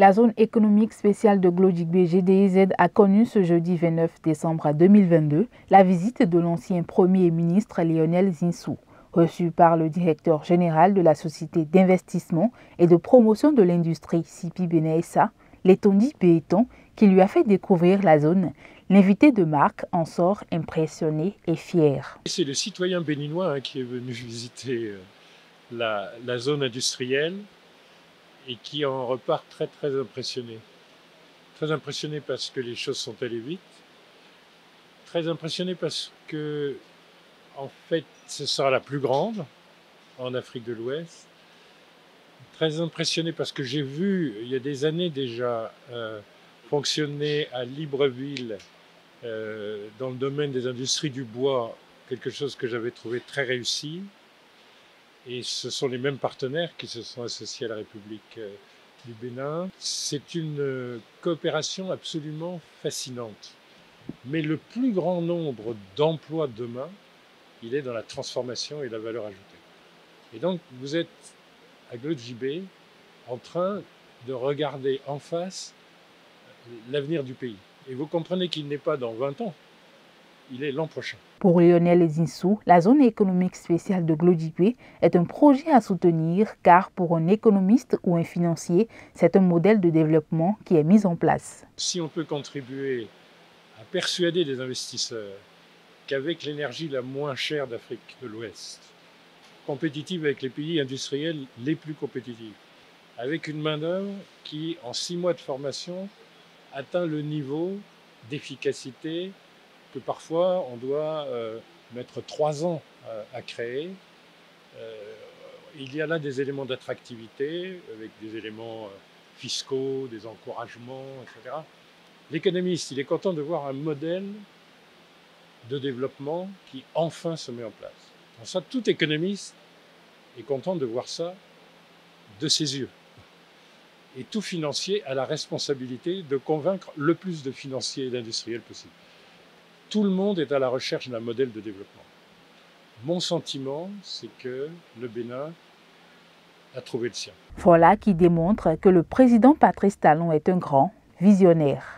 La zone économique spéciale de Glodjigbe GDIZ a connu ce jeudi 29 décembre 2022 la visite de l'ancien Premier ministre Lionel Zinsou. Reçu par le directeur général de la Société d'investissement et de promotion de l'industrie Sipi Beneessa, Letondi Béton, qui lui a fait découvrir la zone, l'invité de marque en sort impressionné et fier. C'est le citoyen béninois hein, qui est venu visiter euh, la zone industrielle et qui en repart très très impressionné. Très impressionné parce que les choses sont allées vite. Très impressionné parce que, en fait, ce sera la plus grande en Afrique de l'Ouest. Très impressionné parce que j'ai vu, il y a des années déjà, euh, fonctionner à Libreville, euh, dans le domaine des industries du bois, quelque chose que j'avais trouvé très réussi. Et ce sont les mêmes partenaires qui se sont associés à la République euh, du Bénin. C'est une euh, coopération absolument fascinante. Mais le plus grand nombre d'emplois demain, il est dans la transformation et la valeur ajoutée. Et donc, vous êtes à Glodjibé en train de regarder en face euh, l'avenir du pays. Et vous comprenez qu'il n'est pas dans 20 ans, il est l'an prochain. Pour Lionel Zinsou, la zone économique spéciale de Glodipé est un projet à soutenir car pour un économiste ou un financier, c'est un modèle de développement qui est mis en place. Si on peut contribuer à persuader les investisseurs qu'avec l'énergie la moins chère d'Afrique de l'Ouest, compétitive avec les pays industriels les plus compétitifs, avec une main-d'œuvre qui, en six mois de formation, atteint le niveau d'efficacité que parfois on doit euh, mettre trois ans euh, à créer. Euh, il y a là des éléments d'attractivité avec des éléments fiscaux, des encouragements, etc. L'économiste, il est content de voir un modèle de développement qui enfin se met en place. tout économiste est content de voir ça de ses yeux. Et tout financier a la responsabilité de convaincre le plus de financiers et d'industriels possible tout le monde est à la recherche d'un modèle de développement. Mon sentiment, c'est que le Bénin a trouvé le sien. Voilà qui démontre que le président Patrice Talon est un grand visionnaire.